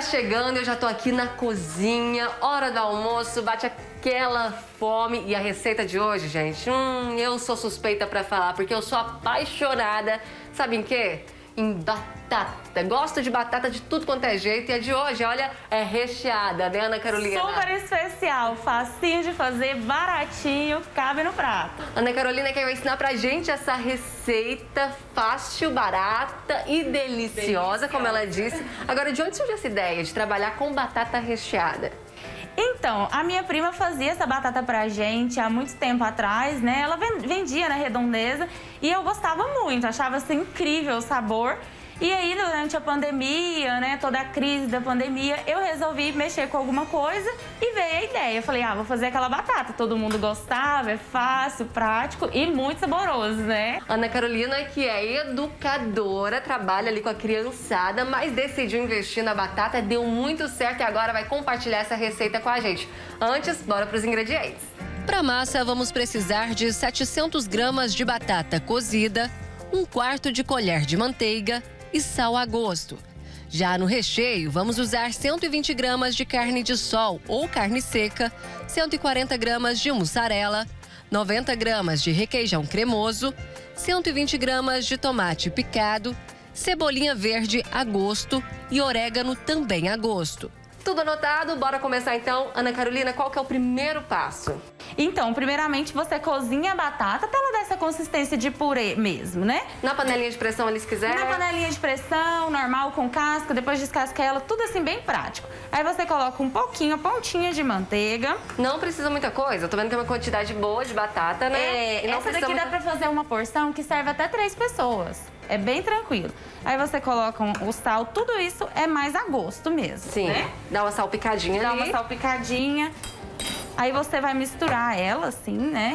Chegando, eu já tô aqui na cozinha, hora do almoço, bate aquela fome. E a receita de hoje, gente, hum, eu sou suspeita pra falar, porque eu sou apaixonada, sabe em quê? Em batata. Gosto de batata de tudo quanto é jeito. E a de hoje, olha, é recheada, né, Ana Carolina? Super especial, facinho de fazer, baratinho, cabe no prato. Ana Carolina que vai ensinar pra gente essa receita fácil, barata e deliciosa, deliciosa, como ela disse. Agora, de onde surgiu essa ideia de trabalhar com batata recheada? Então, a minha prima fazia essa batata pra gente há muito tempo atrás, né? Ela vendia na redondeza e eu gostava muito, achava assim incrível o sabor. E aí, durante a pandemia, né, toda a crise da pandemia, eu resolvi mexer com alguma coisa e veio a ideia. Eu falei, ah, vou fazer aquela batata. Todo mundo gostava, é fácil, prático e muito saboroso, né? Ana Carolina, que é educadora, trabalha ali com a criançada, mas decidiu investir na batata, deu muito certo e agora vai compartilhar essa receita com a gente. Antes, bora para os ingredientes. Para massa, vamos precisar de 700 gramas de batata cozida, um quarto de colher de manteiga, e sal a gosto. Já no recheio, vamos usar 120 gramas de carne de sol ou carne seca, 140 gramas de mussarela, 90 gramas de requeijão cremoso, 120 gramas de tomate picado, cebolinha verde a gosto e orégano também a gosto. Tudo anotado? Bora começar então. Ana Carolina, qual que é o primeiro passo? Então, primeiramente você cozinha a batata até ela dar essa consistência de purê mesmo, né? Na panelinha de pressão, eles quiserem? Na panelinha de pressão, normal, com casca, depois descasca ela, tudo assim bem prático. Aí você coloca um pouquinho, a pontinha de manteiga. Não precisa muita coisa, eu tô vendo que é uma quantidade boa de batata, né? É, essa daqui muita... dá pra fazer uma porção que serve até três pessoas. É bem tranquilo. Aí você coloca o sal, tudo isso é mais a gosto mesmo, Sim, né? dá uma salpicadinha Dá ali. uma salpicadinha. Aí você vai misturar ela assim, né?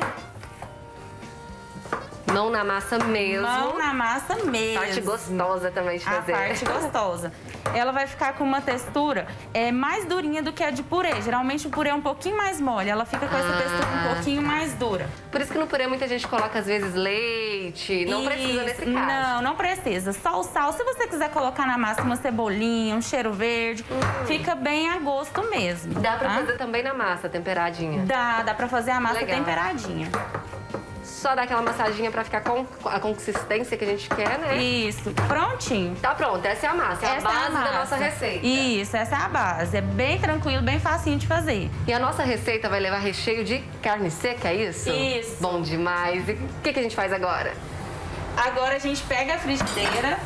Mão na massa mesmo. Mão na massa mesmo. Parte gostosa também de fazer. A parte gostosa. Ela vai ficar com uma textura é, mais durinha do que a de purê. Geralmente o purê é um pouquinho mais mole. Ela fica com ah. essa textura um pouquinho mais dura. Por isso que no purê muita gente coloca às vezes leite. Não isso. precisa nesse caso. Não, não precisa. Só o sal. Se você quiser colocar na massa uma cebolinha, um cheiro verde, hum. fica bem a gosto mesmo. Dá pra tá? fazer também na massa, temperadinha? Dá, dá pra fazer a massa Legal. temperadinha só dar aquela massaginha pra ficar com a consistência que a gente quer, né? Isso, prontinho. Tá pronto, essa é a massa, é essa a base é a da nossa receita. Isso, essa é a base. É bem tranquilo, bem facinho de fazer. E a nossa receita vai levar recheio de carne seca, é isso? Isso. Bom demais. E o que, que a gente faz agora? Agora a gente pega a frigideira.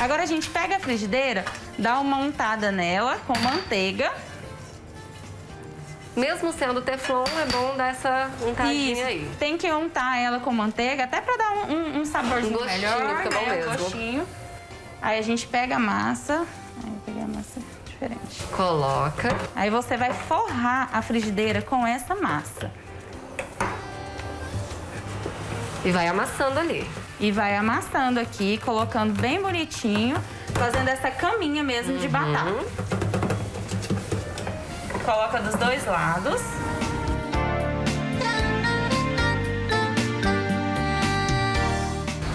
Agora a gente pega a frigideira, dá uma untada nela com manteiga. Mesmo sendo teflon, é bom dar essa untadinha Isso. aí. Tem que untar ela com manteiga, até pra dar um, um, um saborzinho um gostinho, melhor. Fica bom né? mesmo. Um gostinho. Aí a gente pega a massa. Aí eu peguei a massa diferente. Coloca. Aí você vai forrar a frigideira com essa massa. E vai amassando ali. E vai amassando aqui, colocando bem bonitinho, fazendo essa caminha mesmo uhum. de batata coloca dos dois lados.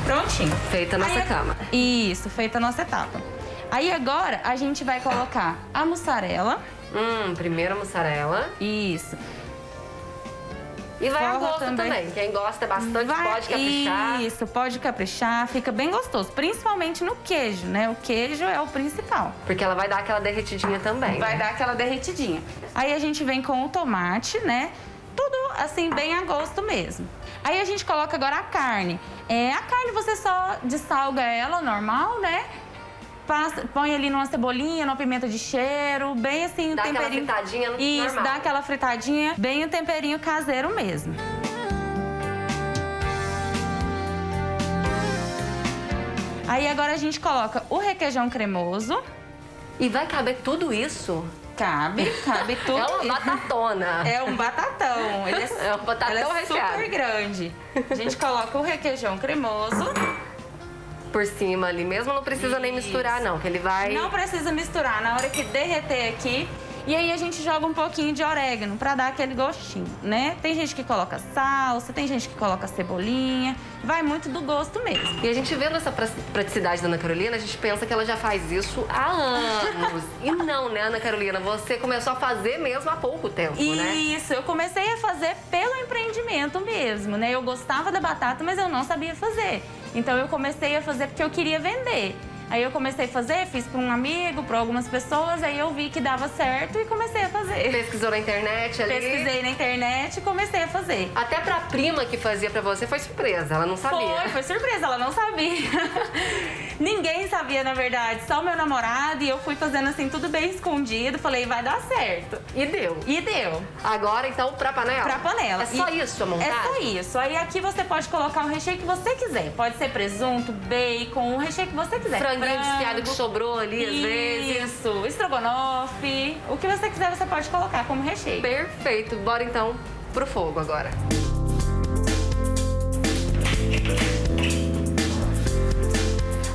Prontinho. Feita a nossa Aí, cama. Isso, feita a nossa etapa. Aí agora a gente vai colocar a mussarela. Hum, primeiro a mussarela. Isso. E vai Forra a gosto também. também. Quem gosta bastante vai, pode caprichar. Isso, pode caprichar, fica bem gostoso. Principalmente no queijo, né? O queijo é o principal. Porque ela vai dar aquela derretidinha também. Vai né? dar aquela derretidinha. Aí a gente vem com o tomate, né? Tudo assim, bem a gosto mesmo. Aí a gente coloca agora a carne. É, a carne você só dessalga ela normal, né? Passa, põe ali numa cebolinha, numa pimenta de cheiro, bem assim, dá o temperinho. Dá aquela fritadinha no Isso, normal. dá aquela fritadinha, bem o temperinho caseiro mesmo. Aí agora a gente coloca o requeijão cremoso. E vai caber tudo isso? Cabe, cabe tudo. É uma batatona. É um batatão. Ele é, é um batatão é super grande. A gente coloca o requeijão cremoso por cima ali mesmo, não precisa Isso. nem misturar não, que ele vai... Não precisa misturar, na hora que derreter aqui, E aí a gente joga um pouquinho de orégano para dar aquele gostinho, né? Tem gente que coloca salsa, tem gente que coloca cebolinha, vai muito do gosto mesmo. E a gente vendo essa praticidade da Ana Carolina, a gente pensa que ela já faz isso há anos. e não, né, Ana Carolina? Você começou a fazer mesmo há pouco tempo, isso, né? Isso, eu comecei a fazer pelo empreendimento mesmo, né? Eu gostava da batata, mas eu não sabia fazer. Então eu comecei a fazer porque eu queria vender. Aí eu comecei a fazer, fiz para um amigo, para algumas pessoas, aí eu vi que dava certo e comecei a fazer. Pesquisou na internet ali? Pesquisei na internet e comecei a fazer. Até para a prima que fazia para você foi surpresa, ela não sabia. Foi, foi surpresa, ela não sabia. Ninguém sabia, na verdade, só o meu namorado e eu fui fazendo assim tudo bem escondido, falei, vai dar certo. E deu. E deu. Agora então pra panela? Pra panela. É só e isso a montagem? É só isso. Aí aqui você pode colocar o recheio que você quiser. Pode ser presunto, bacon, o recheio que você quiser. Frango desfiado que sobrou ali às vezes. Isso, estrogonofe. O que você quiser você pode colocar como recheio. Perfeito. Bora então pro fogo agora.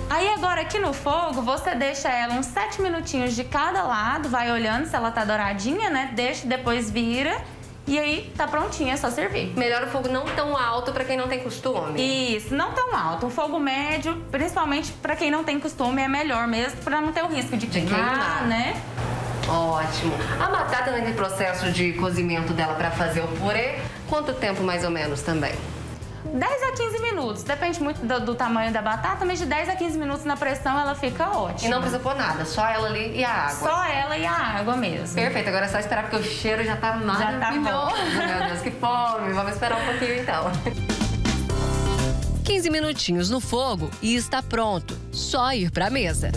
Aí agora aqui no fogo, você deixa ela uns 7 minutinhos de cada lado, vai olhando se ela tá douradinha, né? Deixa, depois vira e aí tá prontinha, é só servir. Melhor o fogo não tão alto para quem não tem costume. Isso, não tão alto. Um fogo médio, principalmente para quem não tem costume, é melhor mesmo, para não ter o risco de, de queimar, queimar, né? Ótimo. A batata naquele processo de cozimento dela para fazer o purê, quanto tempo mais ou menos também? 10 a 15 minutos. Depende muito do, do, tamanho da batata, mas de 10 a 15 minutos na pressão ela fica ótima. E não precisa pôr nada, só ela ali e a água. Só ela e a água mesmo. Perfeito, agora é só esperar porque o cheiro já tá maravilhoso. Já tá bom. Meu Deus, que fome. Vamos esperar um pouquinho então. 15 minutinhos no fogo e está pronto. Só ir para a mesa.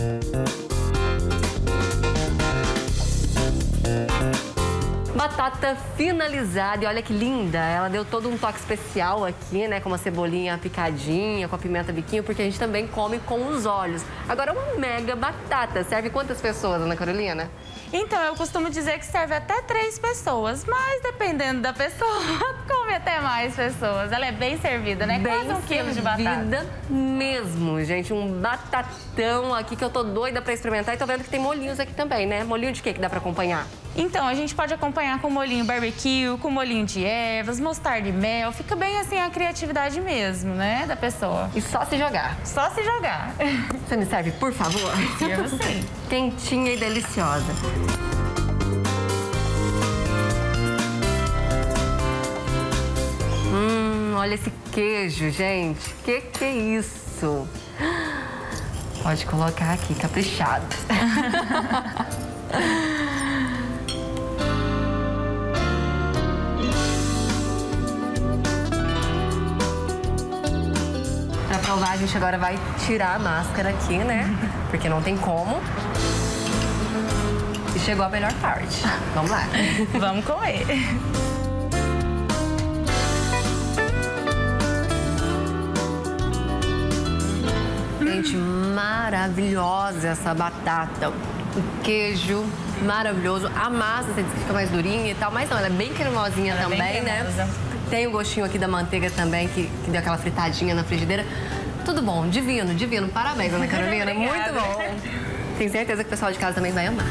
Batata finalizada e olha que linda. Ela deu todo um toque especial aqui, né? Com uma cebolinha picadinha, com a pimenta biquinho, porque a gente também come com os olhos. Agora, uma mega batata. Serve quantas pessoas, Ana Carolina? Então, eu costumo dizer que serve até três pessoas, mas dependendo da pessoa, come até mais pessoas. Ela é bem servida, né? Bem Quase um quilo de batata. mesmo, gente. Um batatão aqui que eu tô doida pra experimentar. E tô vendo que tem molhinhos aqui também, né? Molhinho de quê que dá pra acompanhar? Então, a gente pode acompanhar com molhinho barbecue, com molhinho de ervas, mostarda e mel. Fica bem assim a criatividade mesmo, né, da pessoa. E só se jogar. Só se jogar. Você me serve, por favor? Eu sei. Quentinha e deliciosa. Hum, olha esse queijo, gente. Que que é isso? Pode colocar aqui, caprichado. A gente agora vai tirar a máscara aqui, né? Porque não tem como. E chegou a melhor parte. Vamos lá. Vamos comer. Gente, maravilhosa essa batata. O queijo maravilhoso. A massa, você disse que fica mais durinha e tal, mas não, ela é bem cremosinha ela também, é bem né? Tem o gostinho aqui da manteiga também, que, que deu aquela fritadinha na frigideira. Tudo bom, divino, divino. Parabéns, Ana Carolina. Muito bom. Tenho certeza que o pessoal de casa também vai amar.